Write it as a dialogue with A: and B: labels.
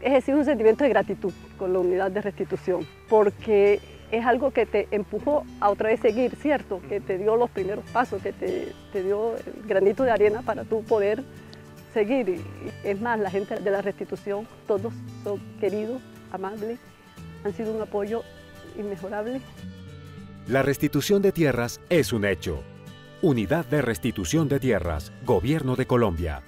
A: ejercido un sentimiento de gratitud con la unidad de restitución, porque es algo que te empujó a otra vez seguir, ¿cierto? Que te dio los primeros pasos, que te, te dio el granito de arena para tú poder seguir. Es más, la gente de la restitución, todos son queridos, amables, han sido un apoyo inmejorable.
B: La restitución de tierras es un hecho. Unidad de Restitución de Tierras, Gobierno de Colombia.